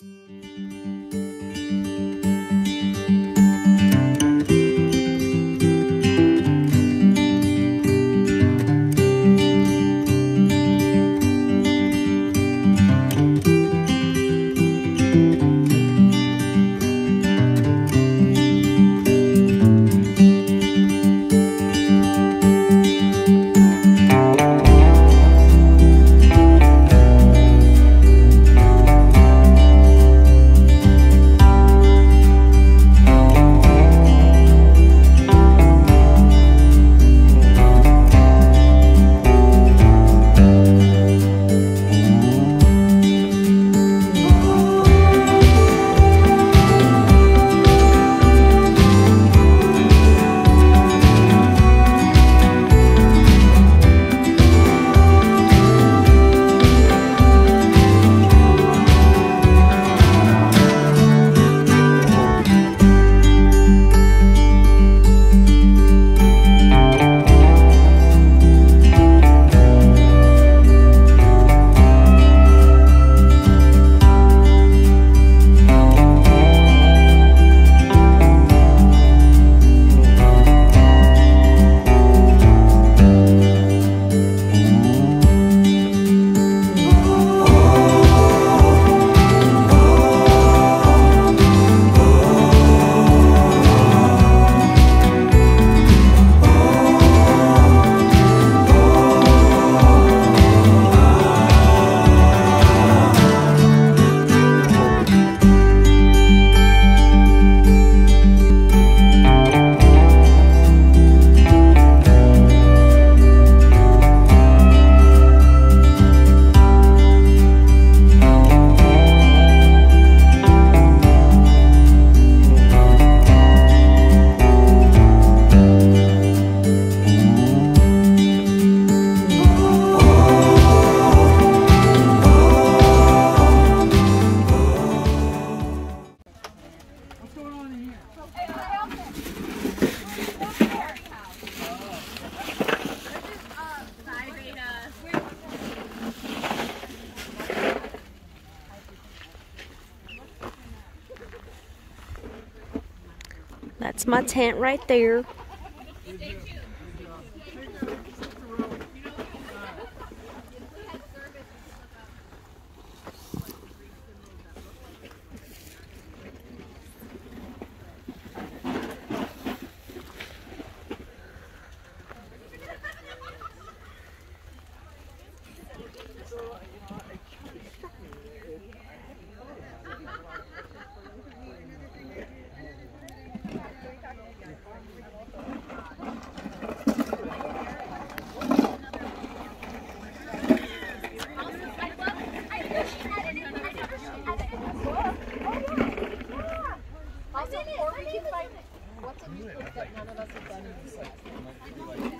That's tent right there.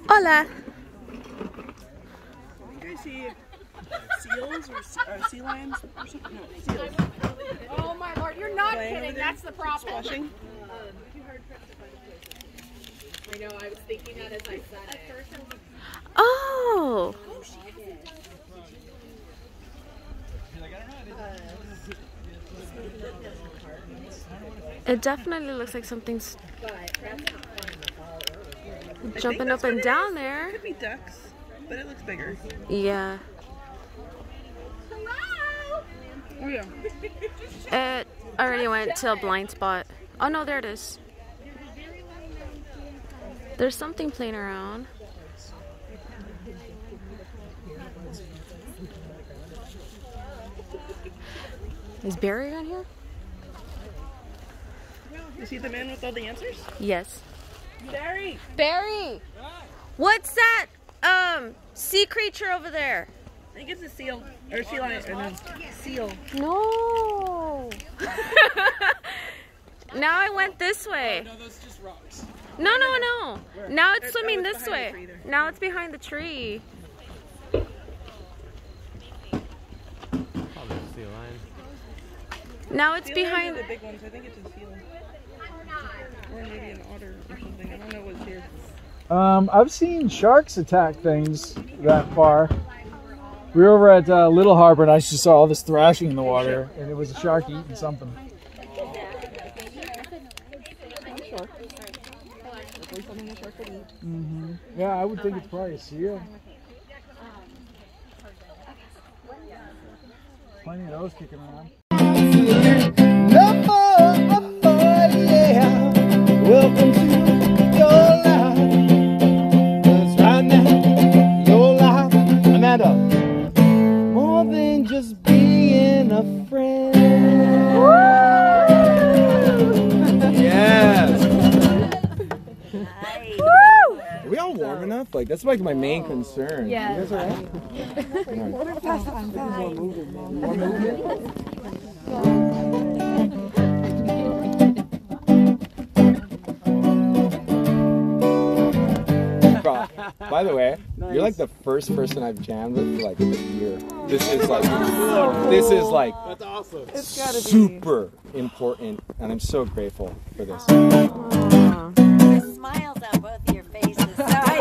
Hola. You guys see seals or se- uh, sea lions or something? No, seals. Oh my lord, you're not Playing kidding. That's the problem. Splashing. I know, I was thinking that as I said it. Oh. It definitely looks like something's jumping up and down there. Could be ducks, but it looks bigger. Yeah. Oh yeah. It already went to a blind spot. Oh no, there it is. There's something playing around. Is Barry on here? You see the man with all the answers? Yes. Barry. Barry! What's that um sea creature over there? I think it's a seal or sea lion or no seal. No. now I went this way. No, those just rocks. No, no, no. Now it's Oh, swimming it's this way. Now it's behind the tree. Probably a sea lion. Now it's Sea behind. the big ones. I think it's a seal. Or maybe an otter or something. I don't know what's here. Um, I've seen sharks attack things that far. We were over at uh, Little Harbor and I just saw all this thrashing in the water, and it was a shark eating something. Shark. Likely something a shark would eat. hmm Yeah, I would think it's probably a seal. Plenty of those kicking around. No, yeah. Welcome to your life. 'Cause right now, your life, Amanda, more than just being a friend. Yes. Are we all warm enough? Like that's like my main concern. Yeah. You guys all right? Bro, By the way, you're like the first person I've jammed with for like a year. This is like, this is like That's awesome. super important, and I'm so grateful for this. The smiles on both of your faces. So I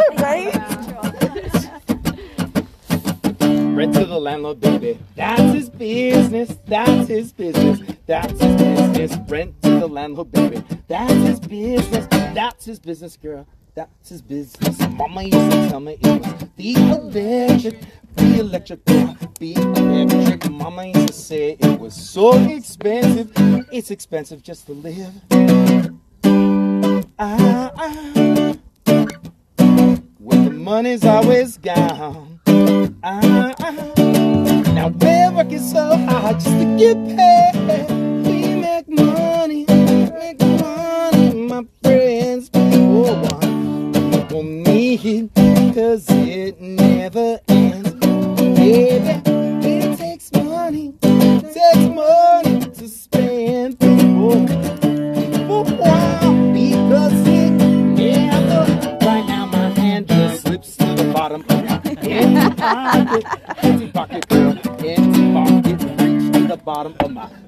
Rent to the landlord, baby. That's his business. That's his business. That's his business. Rent to the landlord, baby. That's his business. That's his business, girl. That's his business. Mama used to tell me it was the electric, the electric, the electric. Mama used to say it was so expensive. It's expensive just to live. Ah, ah. When the money's always gone. Ah, ah. Now we're working so hard just to get paid.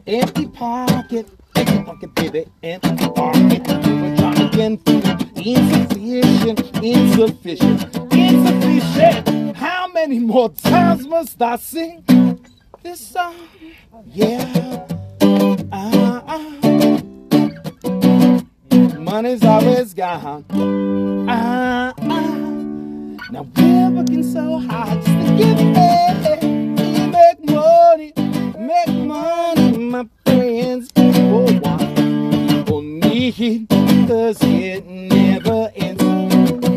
Empty pocket, empty pocket, baby, empty pocket. We're trying food, insufficient, insufficient, insufficient. How many more times must I sing this song? Yeah. Ah, ah. Money's always gone. Ah, ah. Now we're working so hard just to get paid. We make money, make money, my friends. For one, for me, cause it never ends.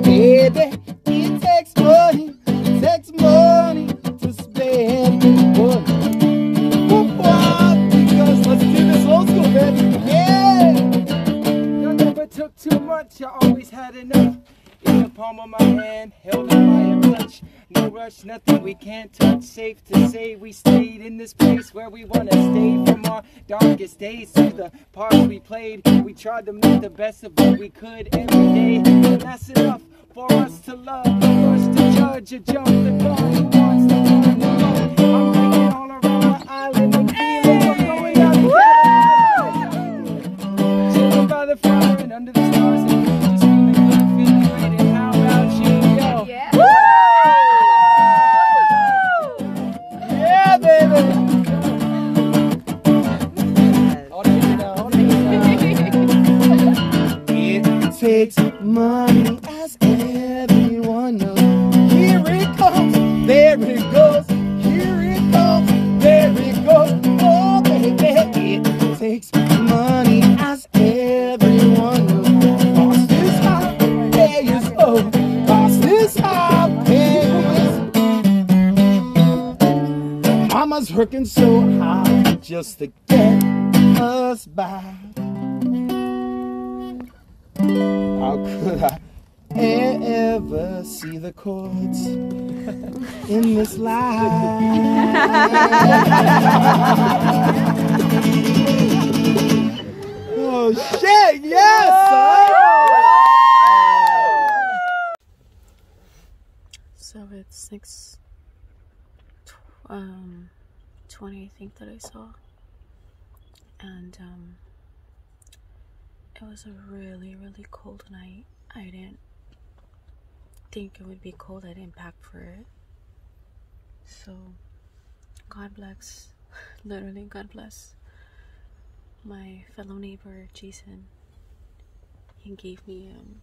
Baby, it takes money, it takes money to spend. For one, because let's do this old school, baby. Yeah. I never took too much, I always had enough. In the palm of my hand, held in by a clutch. No rush, nothing we can't touch. Safe to say we stayed in this place where we wanna stay from our darkest days to the parts we played. We tried to make the best of what we could every day, and that's enough for us to love. No rush to judge or jump the gun. Working so hard just to get us by. How could I ever see the chords in this life? oh shit! Yes, So it's six, um, twenty, I think that I saw, and um, it was a really, really cold night. I didn't think it would be cold. I didn't pack for it, So, God bless, literally, God bless my fellow neighbor Jason. He gave me um,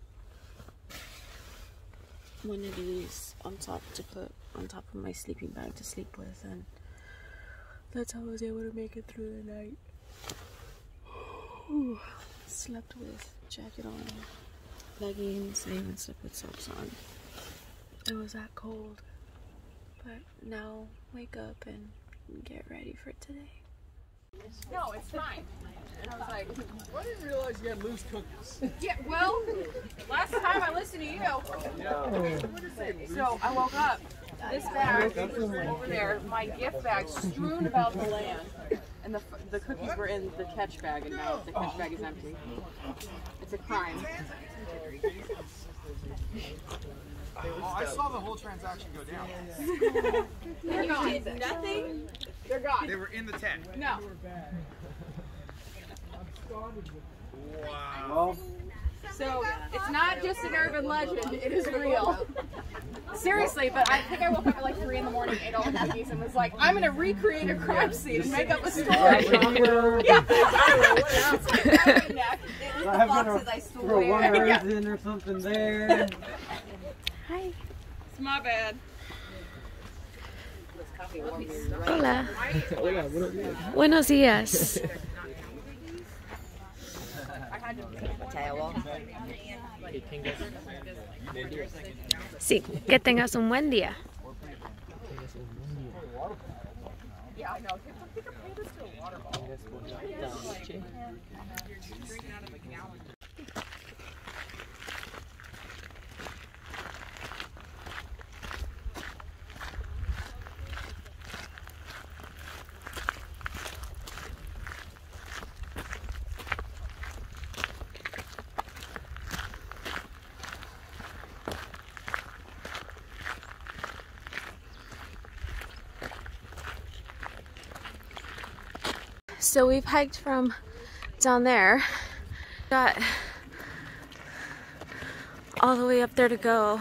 one of these on top to put on top of my sleeping bag to sleep with, and that's how I was able to make it through the night. Ooh, slept with jacket on, leggings, I even slept with socks on. It was that cold. But now wake up and get ready for today. No, it's fine. And I was like, I didn't realize you had loose cookies. yeah, well, last time I listened to you. Yeah. So I woke up. This bag over there, my gift bag strewn about the land. And the, the cookies were in the catch bag, and now the catch bag is empty. It's a crime. Oh, I saw the whole transaction go down. They're gone. Nothing? They're gone. They were in the tent. No. Wow. So it's not just an urban legend, it is real. Seriously, but I think I woke up at like 3 in the morning, ate all the cookies, and was like, I'm gonna recreate a crime scene and make up a story. yeah. The boxes I stole. Yeah. in or something there. Hi. It's my bad. Hola. Buenos días. Sí, que tengas un buen día. So we've hiked from down there, got all the way up there to go,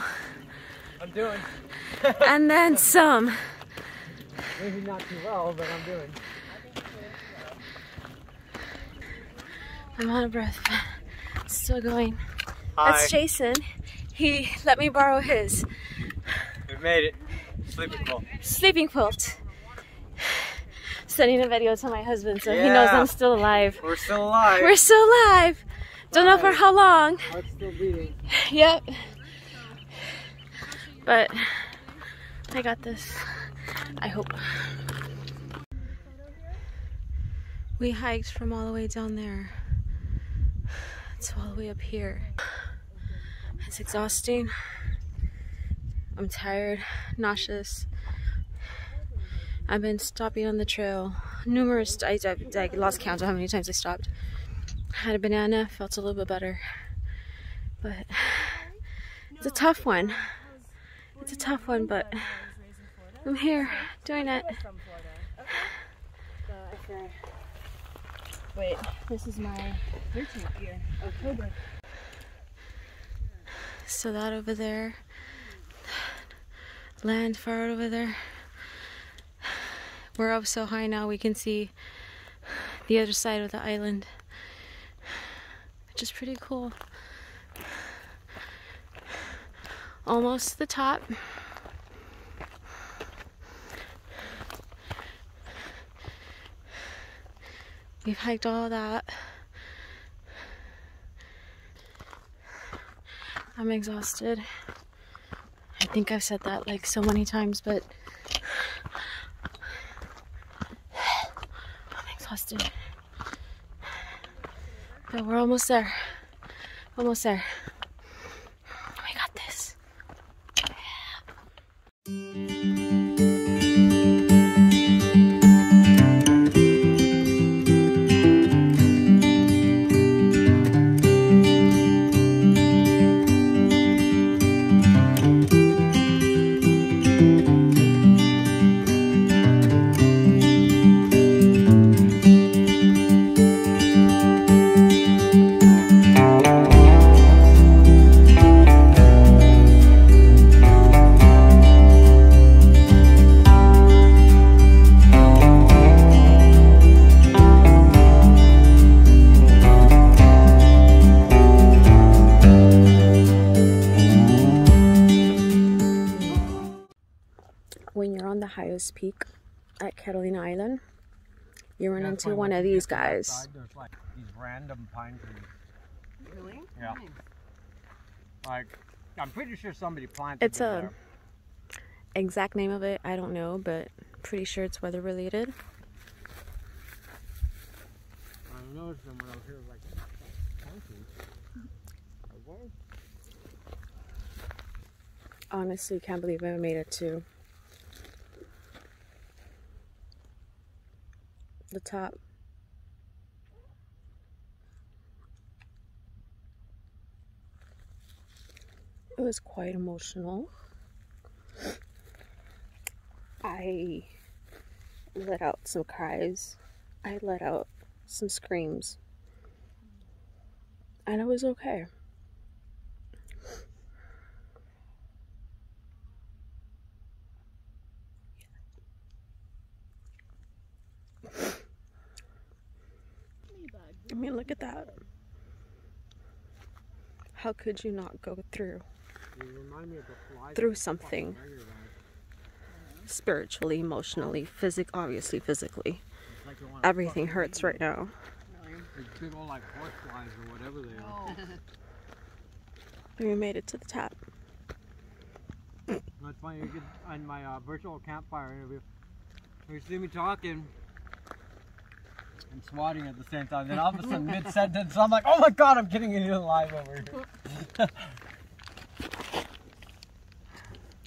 I'm doing. and then some. Maybe not too well, but I'm doing. I'm out of breath, still going. That's Jason. He let me borrow his We made it. Sleeping quilt. sleeping quilt. Sending a video to my husband so he knows I'm still alive. We're still alive. We're still alive. Don't know for how long. Heart's still beating. Yep. But I got this. I hope. We hiked from all the way down there to all the way up here. It's exhausting. I'm tired, nauseous. I've been stopping on the trail numerous. I, I, I lost count of how many times I stopped. Had a banana, felt a little bit better, but it's a tough one. It's a tough one, but I'm here doing it. Wait, this is my 13th year, October. So that over there, land far out over there. We're up so high now we can see the other side of the island, which is pretty cool. Almost the top. We've hiked all that. I'm exhausted. I think I've said that like so many times, but But we're almost there. Almost there. The highest peak at Catalina Island, you run Yeah, into one of these get to that guys. side, There's like these random pine trees. Really? Yeah. Nice. Like, I'm pretty sure somebody planted It's them a there. exact name of it, I don't know, but pretty sure it's weather related. I noticed them when I was here, like, pine trees. Honestly, can't believe I made it to the top. It was quite emotional. I let out some cries. I let out some screams. And it was okay. I mean, look at that. How could you not go through through something spiritually, emotionally, physic obviously physically. Everything hurts right now. We made it to the top. That's funny. You on my uh, virtual campfire interview, you see me talking and swatting at the same time. Then all of a sudden, mid sentence, I'm like, "Oh my god, I'm getting it live over here."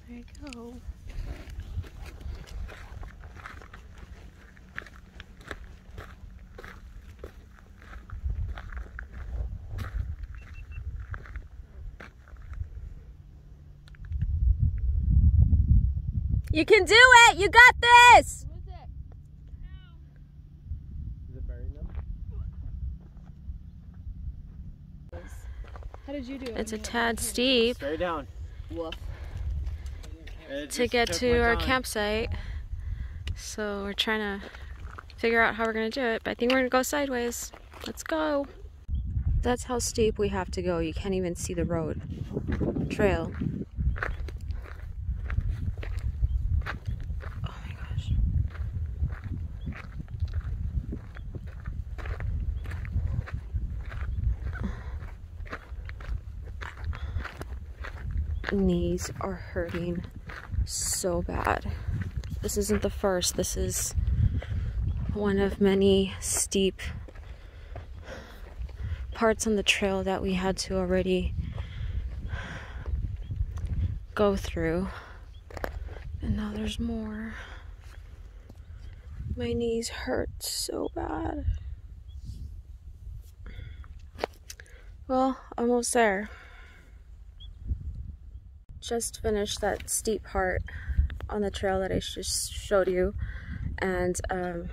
There you go. You can do it! You got this! Is it buried now? How did you do? It's a tad steep Stay down. Woof. To get to our time. campsite. So we're trying to figure out how we're gonna do it, but I think we're gonna go sideways. Let's go. That's how steep we have to go. You can't even see the road trail. Knees are hurting so bad. This isn't the first, this is one of many steep parts on the trail that we had to already go through. And now there's more. My knees hurt so bad. Well, almost there. Just finished that steep part on the trail that I just showed you, and um,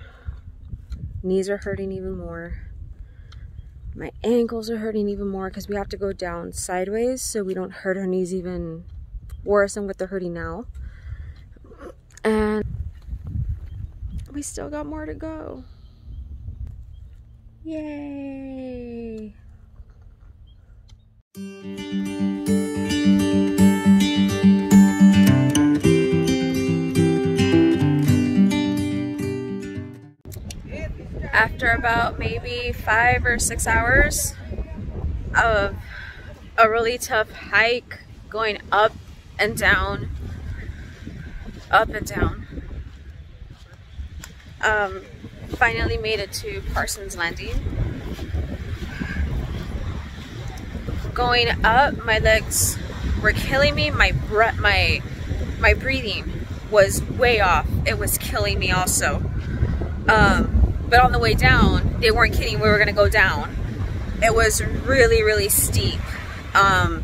knees are hurting even more. My ankles are hurting even more because we have to go down sideways so we don't hurt our knees even worse than what they're hurting now. And we still got more to go. Yay! After about maybe five or six hours of a really tough hike going up and down, up and down, um, finally made it to Parsons Landing. Going up, my legs were killing me. My breath, my my breathing was way off. It was killing me also. Um, but on the way down, they weren't kidding. We were gonna go down. It was really, really steep. Um,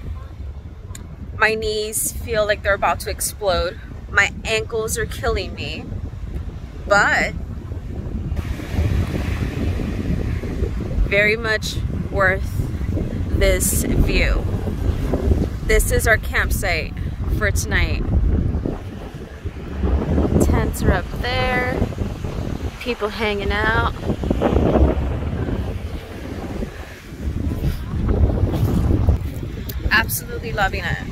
my knees feel like they're about to explode. My ankles are killing me. But very much worth this view. This is our campsite for tonight. Tents are up there, people hanging out. Absolutely loving it.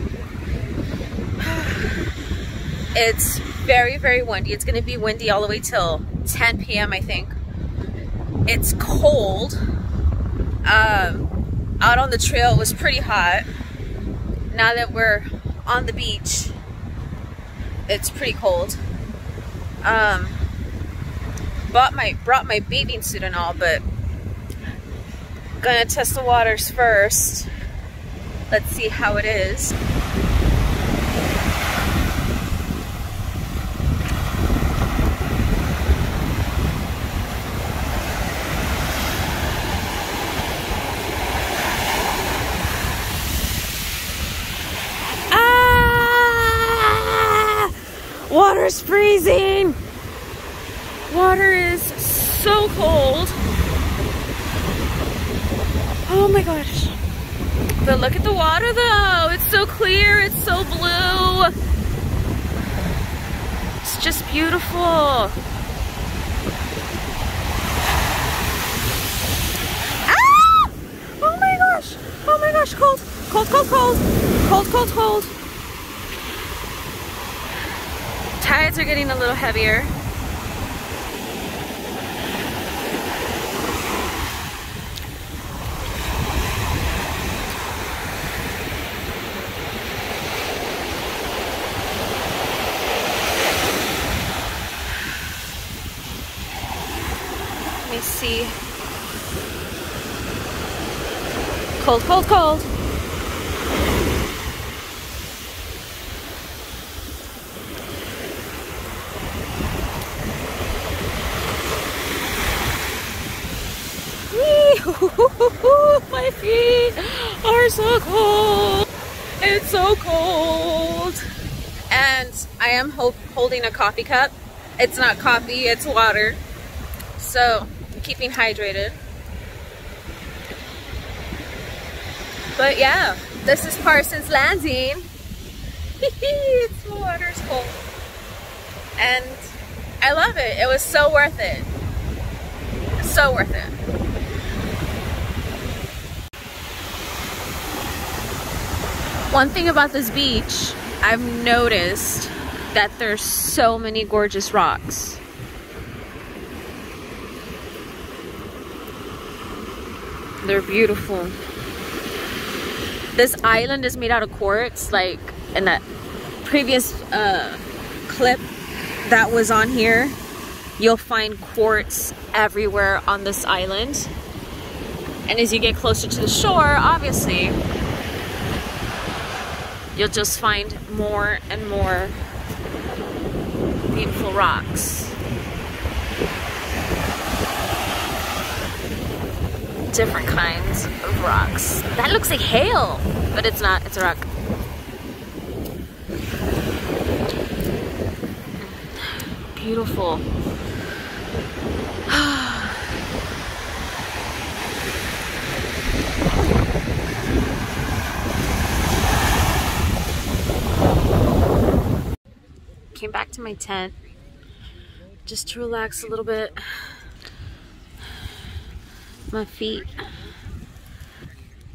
It's very, very windy. It's going to be windy all the way till 10 p.m. I think. It's cold. Um, out on the trail it was pretty hot. Now that we're on the beach, it's pretty cold. Um, bought my brought my bathing suit and all, but gonna test the waters first. Let's see how it is. Ah! Water's freezing! Water is so cold. Oh my gosh. But look at the water though. It's so clear. It's so blue. It's just beautiful. Ah! Oh my gosh. Oh my gosh. Cold. Cold, cold, cold. Cold, cold, cold. Tides are getting a little heavier. Let me see. Cold, cold, cold. My feet are so cold. It's so cold. And I am holding a coffee cup. It's not coffee, it's water. So, I'm keeping hydrated. But yeah, this is Parsons Landing. it's the water's cold. And I love it. It was so worth it. So worth it. One thing about this beach, I've noticed that there's so many gorgeous rocks. They're beautiful. This island is made out of quartz, like in that previous uh, clip that was on here. You'll find quartz everywhere on this island. And as you get closer to the shore, obviously, you'll just find more and more beautiful rocks. Different kinds of rocks. That looks like hail, but it's not, it's a rock. Beautiful. Came back to my tent just to relax a little bit. My feet,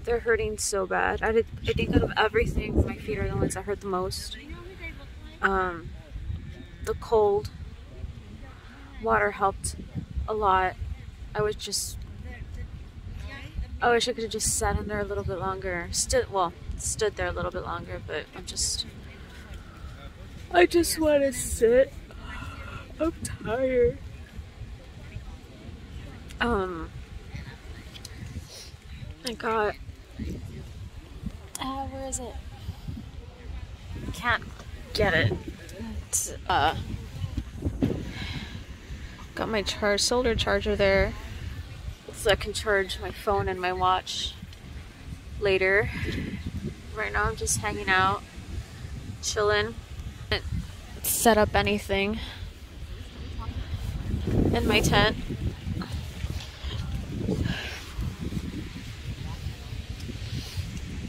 they're hurting so bad. I, did, I think out of everything, my feet are the ones that hurt the most. Um, the cold water helped a lot. I was just, I wish I could have just sat in there a little bit longer. Stood, well, stood there a little bit longer, but I'm just, I just want to sit. I'm tired. Um, I got, uh, where is it? Can't get it. It's, uh, got my charge solar charger there so I can charge my phone and my watch later. Right now I'm just hanging out, chilling. Didn't set up anything in my tent.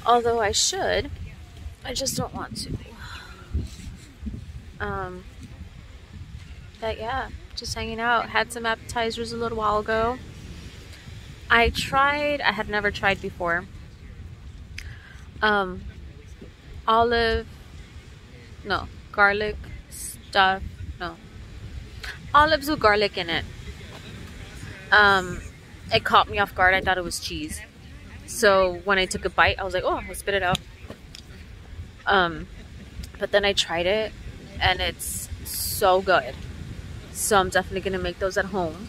Although I should, I just don't want to. Um, but yeah, just hanging out. Had some appetizers a little while ago. I tried, I had never tried before. Um, olive, no, garlic stuff, no, olives with garlic in it. Um, it caught me off guard. I thought it was cheese. So when I took a bite, I was like, oh, I'll spit it out. Um, but then I tried it and it's so good. So I'm definitely gonna make those at home.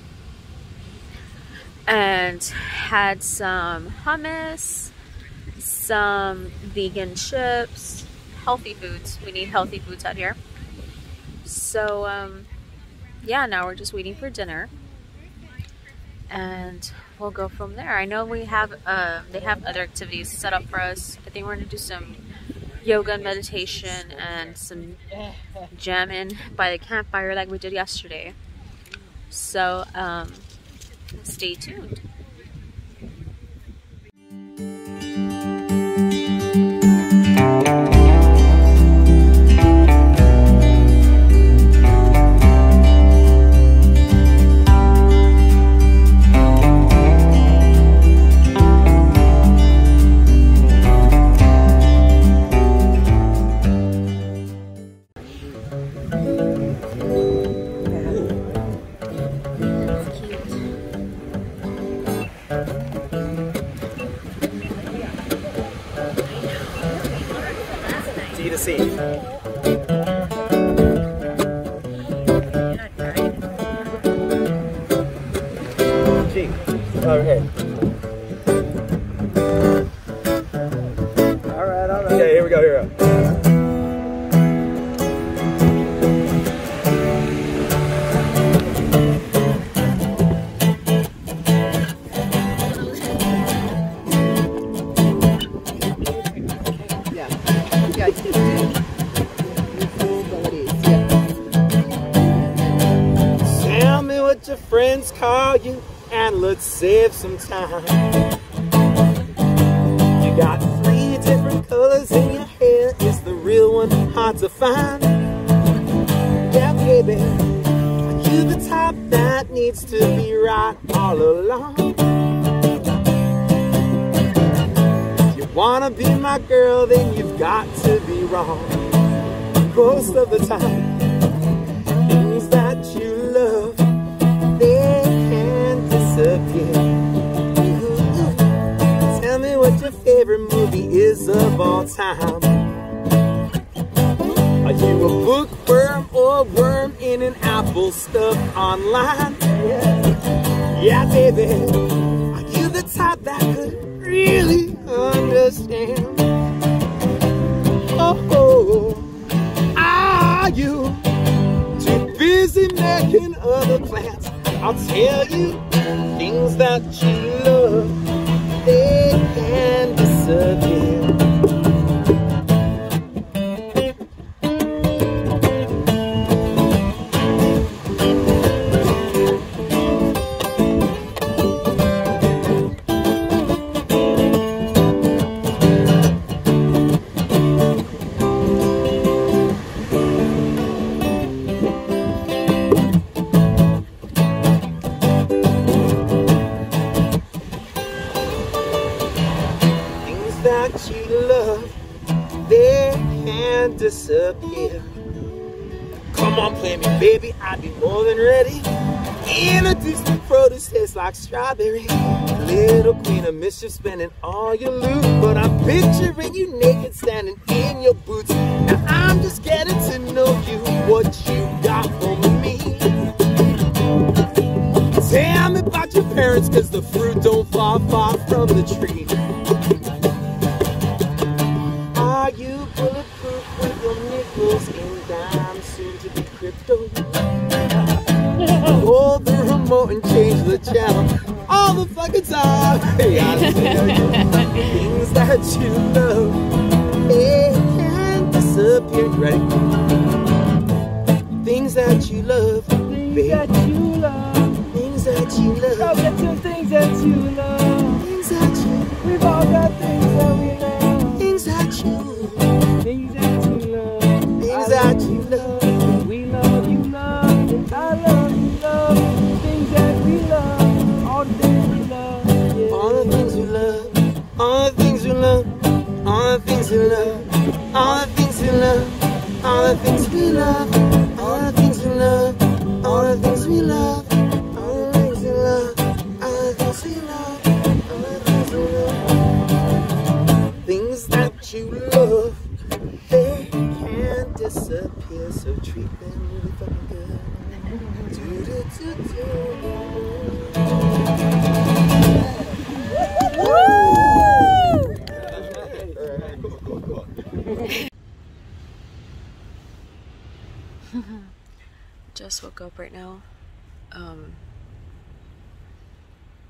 And had some hummus, some vegan chips, healthy foods. We need healthy foods out here. So um, yeah, now we're just waiting for dinner. And we'll go from there. I know we have uh, they have other activities set up for us. I think we're gonna do some yoga and meditation and some jamming by the campfire like we did yesterday. So um, stay tuned. Save Introduce the produce tastes like strawberry. Little queen of mischief, spending all your loot. But I'm picturing you naked, standing in your boots. Now I'm just getting to know you, what you got for me. Tell me about your parents, cause the fruit don't fall far from the tree. Channel all the fucking time. I things that you love, they can disappear. Ready? Things that you love, baby. So treat them really fucking good. Do, do, do, do. Just woke up right now. Um,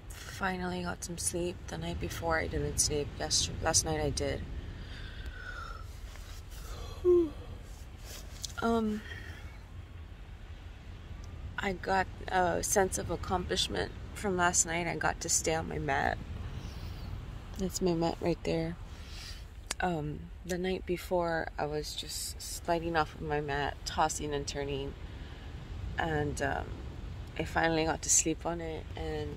finally got some sleep. The night before I didn't sleep. Yesterday, last night I did. Um, I got a sense of accomplishment from last night. I got to stay on my mat. That's my mat right there. Um, the night before, I was just sliding off of my mat, tossing and turning, and um, I finally got to sleep on it. And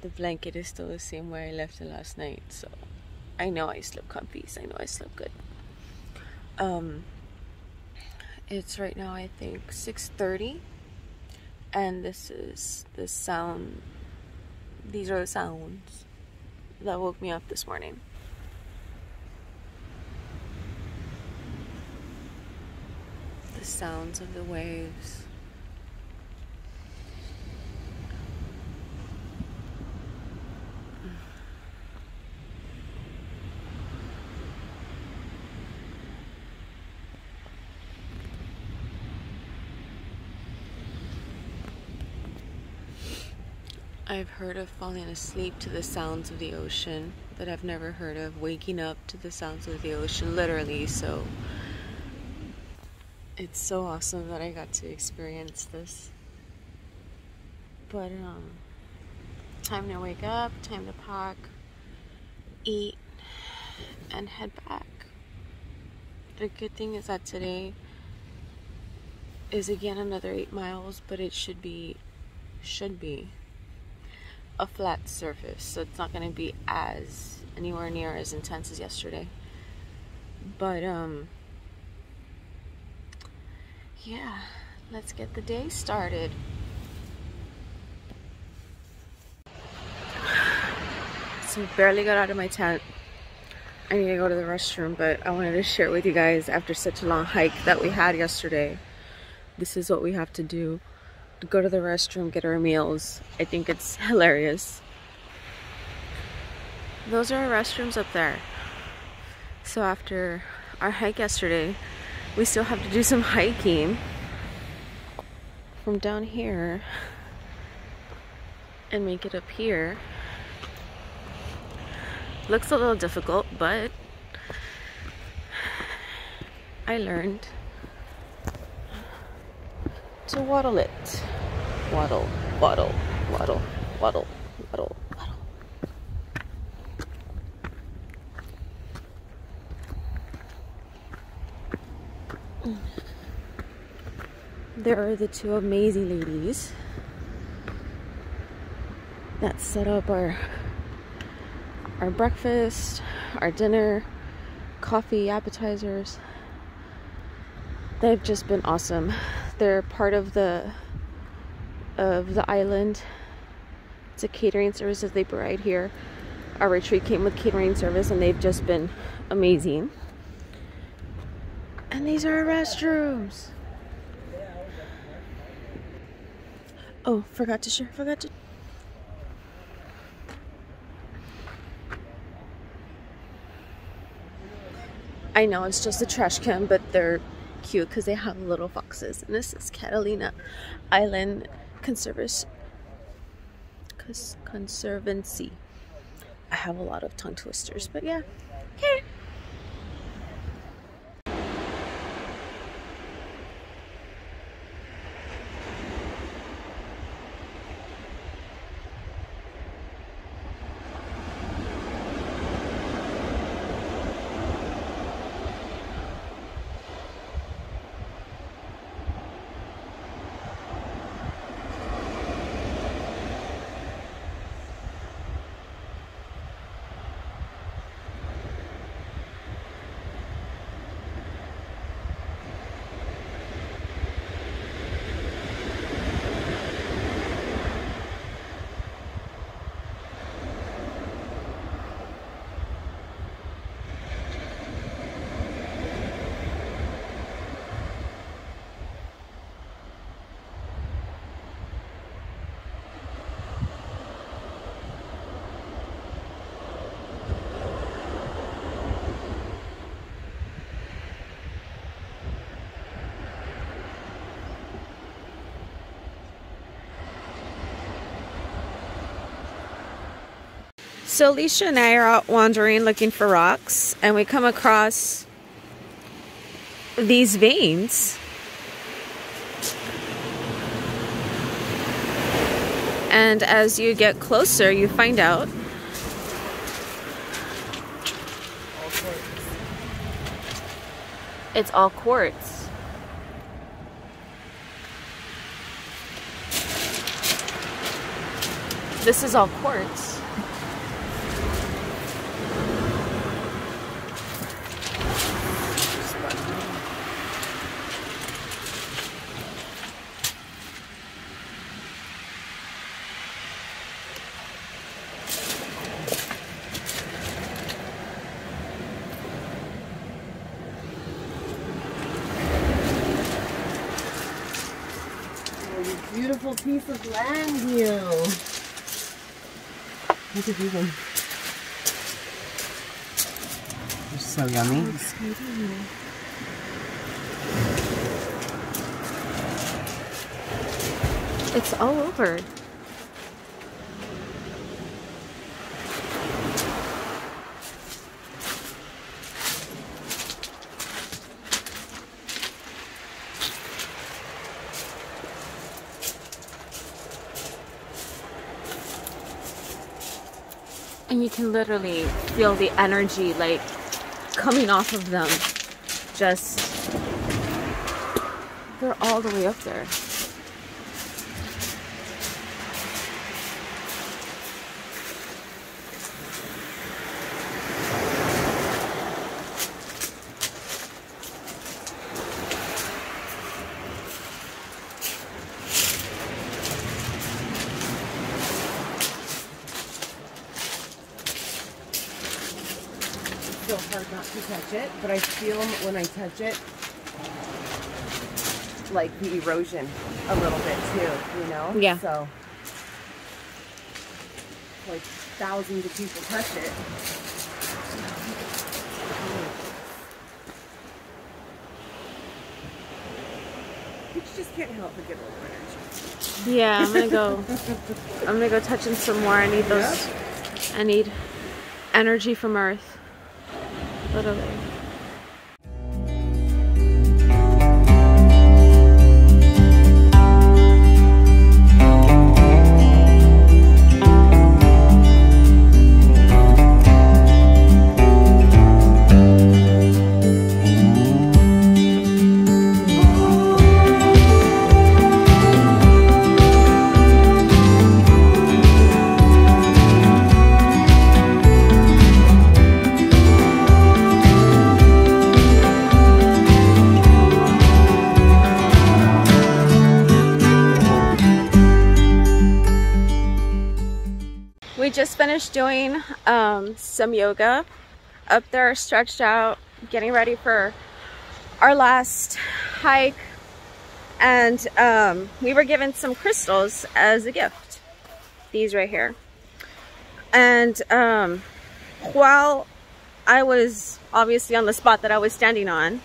the blanket is still the same way I left it last night, so I know I slept comfy. So I know I slept good. Um, it's right now I think 6:30, and this is the sound. These are the sounds that woke me up this morning. The sounds of the waves. I've heard of falling asleep to the sounds of the ocean, but I've never heard of waking up to the sounds of the ocean, literally. So it's so awesome that I got to experience this. But, um, time to wake up, time to pack, eat, and head back. The good thing is that today is again another eight miles, but it should be, should be a flat surface, so it's not going to be as anywhere near as intense as yesterday. But um yeah, let's get the day started. So barely got out of my tent. I need to go to the restroom, but I wanted to share with you guys after such a long hike that we had yesterday. This is what we have to do go to the restroom, get our meals. I think it's hilarious. Those are our restrooms up there. So after our hike yesterday, we still have to do some hiking from down here and make it up here. Looks a little difficult, but I learned to waddle it. Waddle, waddle, waddle, waddle, waddle, waddle. There are the two amazing ladies that set up our our breakfast, our dinner, coffee, appetizers. They've just been awesome. They're part of the of the island. It's a catering service that they provide here. Our retreat came with catering service and they've just been amazing. And these are our restrooms. Oh, forgot to share, forgot to I know it's just a trash can, but they're cute because they have little foxes. And this is Catalina Island Conservancy. I have a lot of tongue twisters, but yeah. Okay. So Alicia and I are out wandering looking for rocks and we come across these veins. And as you get closer, you find out it's all quartz. This is all quartz. Beautiful piece of land, you. Look at. They're so yummy. It's all over. And you can literally feel the energy like coming off of them. Just, they're all the way up there. so hard not to touch it, but I feel when I touch it, like the erosion a little bit too, you know? Yeah. So, like thousands of people touch it. You just can't help but get a little energy. Yeah, I'm gonna go. I'm gonna go touching some more. I need those. I need energy from Earth. Literally. Finished doing um, some yoga up there, stretched out, getting ready for our last hike. And um, we were given some crystals as a gift. These right here. And um, while I was obviously on the spot that I was standing on,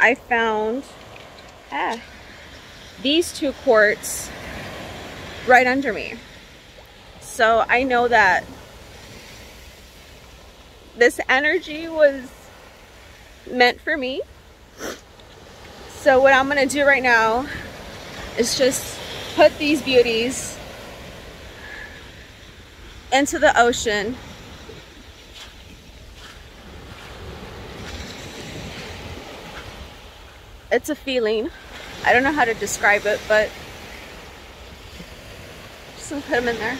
I found ah, these two quartz right under me. So I know that this energy was meant for me. So what I'm gonna do right now is just put these beauties into the ocean. It's a feeling. I don't know how to describe it, but just gonna put them in there.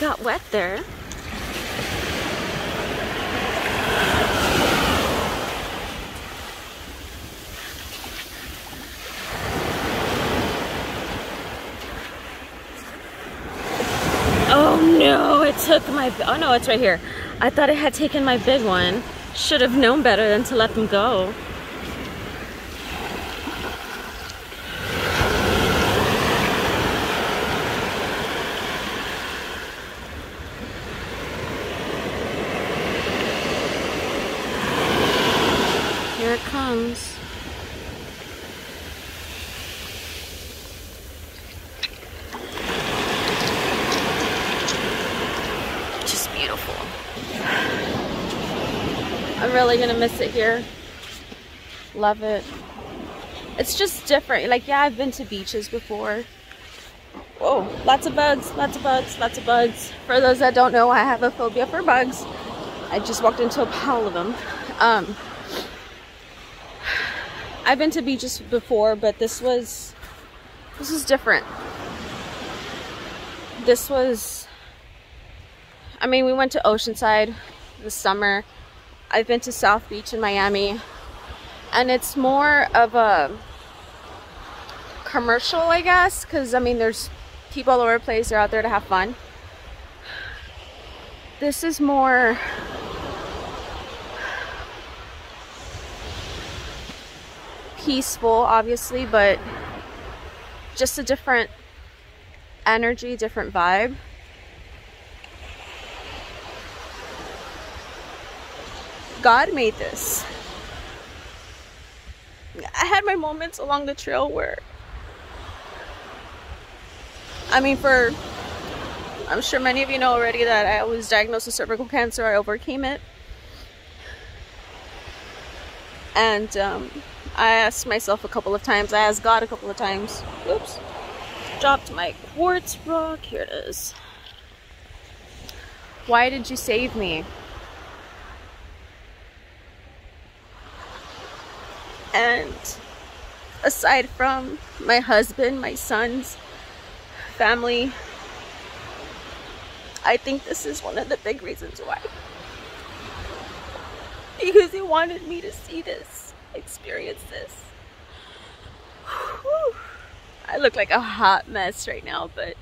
Got wet there. Oh no, it took my, oh no, it's right here. I thought it had taken my big one. Should have known better than to let them go. Here it comes. beautiful. Really gonna miss it here. Love it. It's just different. Like, yeah, I've been to beaches before. Whoa, lots of bugs, lots of bugs, lots of bugs. For those that don't know, I have a phobia for bugs. I just walked into a pile of them. Um, I've been to beaches before, but this was this was different. This was I mean, we went to Oceanside this summer. I've been to South Beach in Miami. And it's more of a commercial, I guess, cuz I mean, there's people all over the place. They're out there to have fun. This is more peaceful, obviously, but just a different energy, different vibe. God made this. I had my moments along the trail where, I mean, for, I'm sure many of you know already that I was diagnosed with cervical cancer. I overcame it. And um, I asked myself a couple of times, I asked God a couple of times, oops, dropped my quartz rock, here it is. Why did you save me? And aside from my husband, my sons, family, I think this is one of the big reasons why. Because he wanted me to see this, experience this. Whew. I look like a hot mess right now, but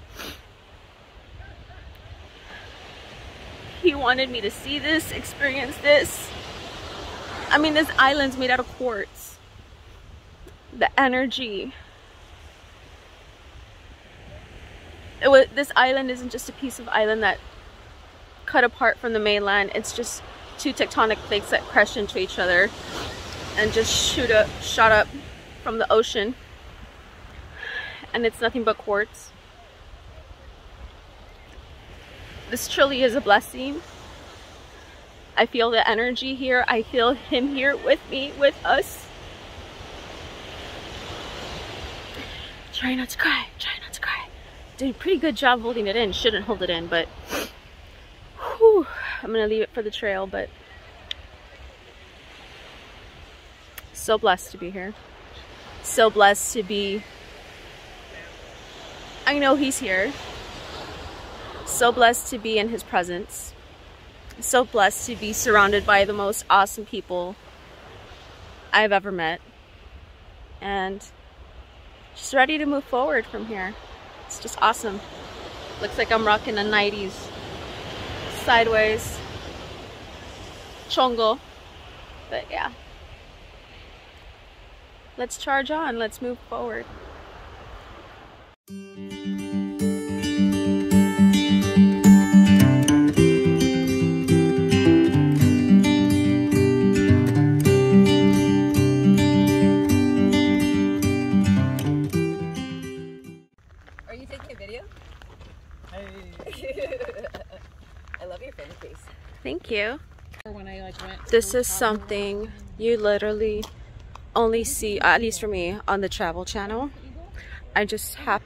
he wanted me to see this, experience this. I mean, this island's made out of quartz. The energy. Was, this island isn't just a piece of island that cut apart from the mainland. It's just two tectonic plates that crash into each other and just shoot up, shot up from the ocean. And it's nothing but quartz. This truly is a blessing. I feel the energy here. I feel him here with me, with us. Try not to cry. Try not to cry. Did a pretty good job holding it in. Shouldn't hold it in, but whew, I'm gonna leave it for the trail, but so blessed to be here. So blessed to be I know he's here. So blessed to be in his presence. So blessed to be surrounded by the most awesome people I've ever met. And just ready to move forward from here. It's just awesome. Looks like I'm rocking a 90s sideways chongo. But yeah. Let's charge on. Let's move forward. Thank you. When I like went This is something you literally only see, at least for me, on the travel channel. I just have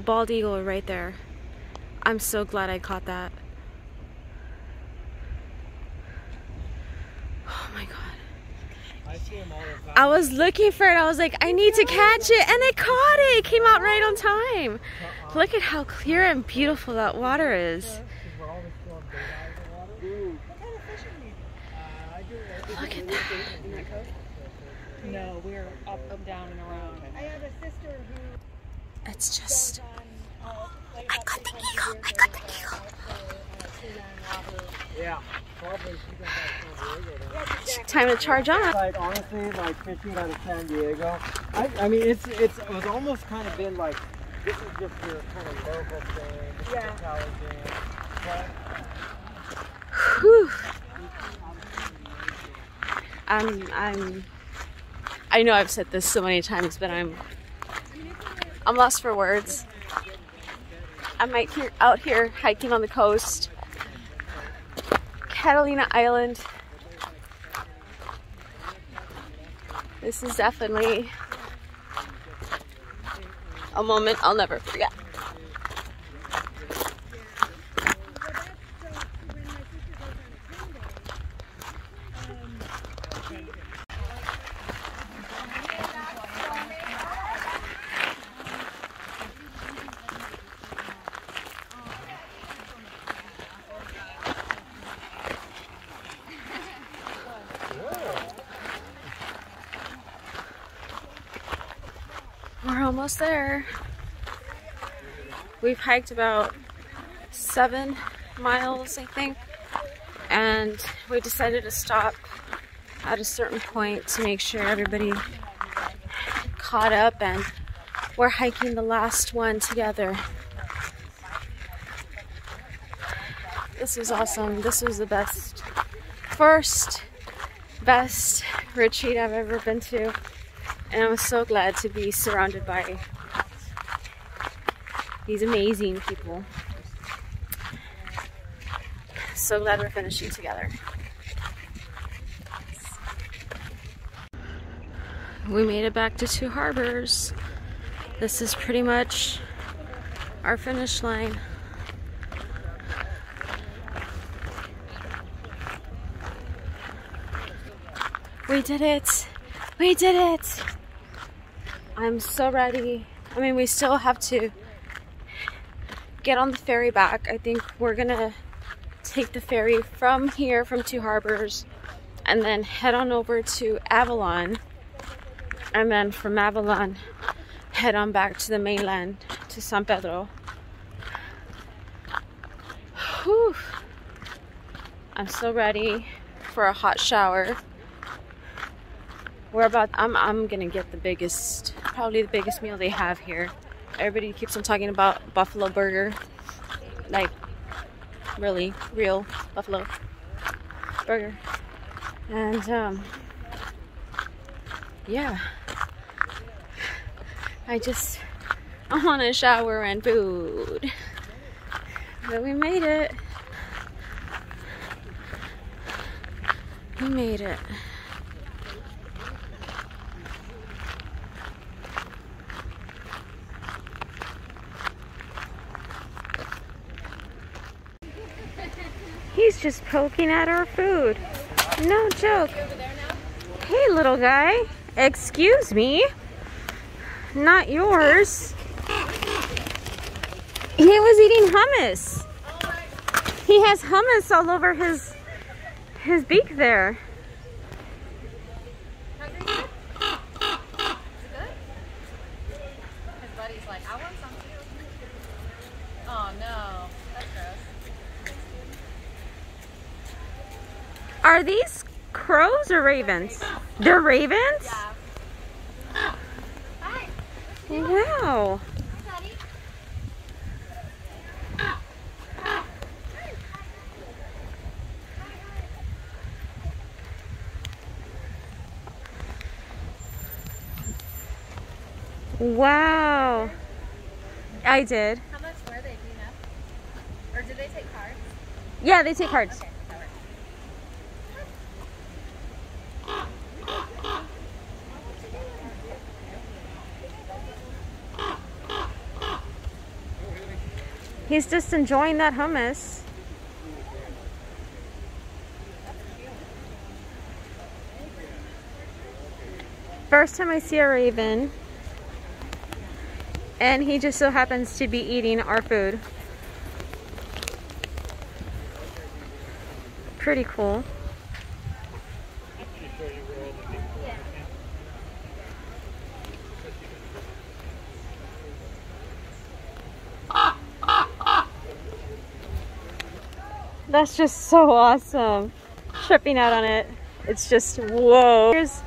bald eagle right there. I'm so glad I caught that. Oh my god. I see them all the time. I was looking for it. I was like, I need to catch it. And I caught it. It came out right on time. Look at how clear and beautiful that water is. Look at that. No, we're up, up, down, and around. I have a sister who. It's just. I got the eagle. I got the eagle. Yeah. Probably she got that San Diego then. Time to charge on. Like honestly, like fishing out of San Diego. I, I mean, it's it's it was almost kind of been like this is just your kind of local thing. This yeah. is college Whew. I'm, I'm, I know I've said this so many times, but I'm I'm lost for words. I'm out here, out here hiking on the coast. Catalina Island. This is definitely a moment I'll never forget. We're almost there. We've hiked about seven miles, I think, and we decided to stop at a certain point to make sure everybody caught up and we're hiking the last one together. This was awesome. This was the best, first best retreat I've ever been to. And I'm so glad to be surrounded by these amazing people. So glad we're finishing together. We made it back to Two Harbors. This is pretty much our finish line. We did it! We did it! I'm so ready. I mean, we still have to get on the ferry back. I think we're gonna take the ferry from here, from Two Harbors, and then head on over to Avalon. And then from Avalon, head on back to the mainland, to San Pedro. Whew. I'm so ready for a hot shower. We're about, I'm, I'm gonna get the biggest, probably the biggest meal they have here. Everybody keeps on talking about buffalo burger. Like, really, real buffalo burger. And, um, yeah. I just, I want a shower and food. But we made it. We made it. He's just poking at our food. No joke. Hey, little guy. Excuse me. Not yours. He was eating hummus. He has hummus all over his his beak there. His buddy's like, I want some too. Oh no, that's gross. Are these or ravens? They're ravens? Hi. Wow. Wow. I did. How much were they, do you know? Or did they take cards? Yeah, they take cards. Okay, He's just enjoying that hummus. First time I see a raven. And he just so happens to be eating our food. Pretty cool. That's just so awesome. Tripping out on it. It's just whoa. Here's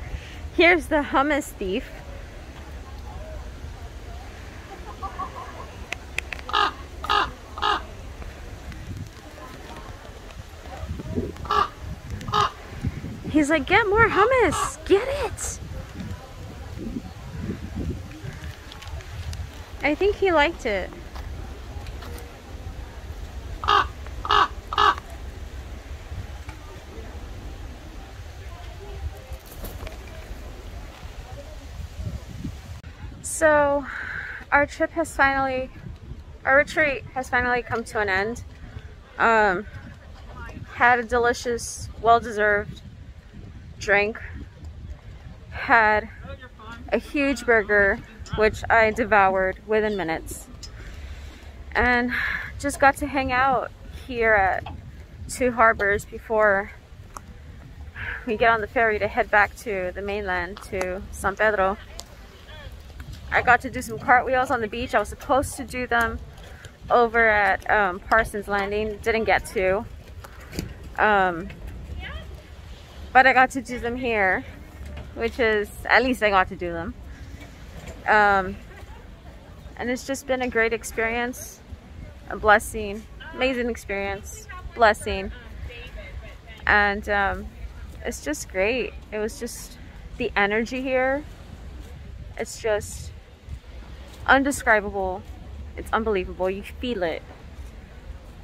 here's the hummus thief. He's like, get more hummus. Get it. I think he liked it. So, our trip has finally, our retreat has finally come to an end. Um, had a delicious, well-deserved drink. Had a huge burger, which I devoured within minutes. And just got to hang out here at Two Harbors before we get on the ferry to head back to the mainland to San Pedro. I got to do some cartwheels on the beach. I was supposed to do them over at um, Parsons Landing. Didn't get to. Um, but I got to do them here, which is, at least I got to do them. Um, and it's just been a great experience, a blessing, amazing experience, blessing. And um, it's just great. It was just the energy here. It's just undescribable. It's unbelievable. You feel it.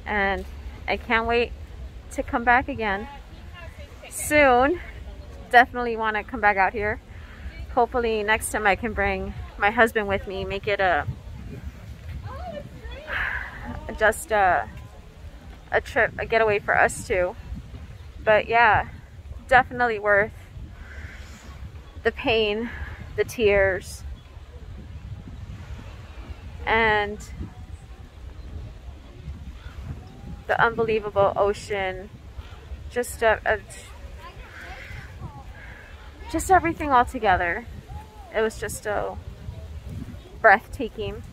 And I can't wait to come back again soon. Definitely want to come back out here. Hopefully next time I can bring my husband with me, make it a just a, a trip, a getaway for us too. But yeah, definitely worth the pain, the tears, and the unbelievable ocean, just a, a just everything all together. It was just so breathtaking.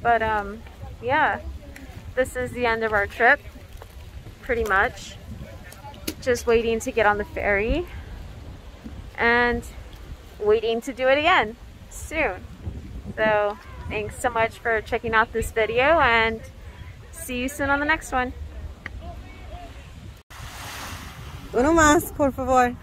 But um, yeah, this is the end of our trip, pretty much. Just waiting to get on the ferry and waiting to do it again soon. So thanks so much for checking out this video and see you soon on the next one. Uno más, por favor.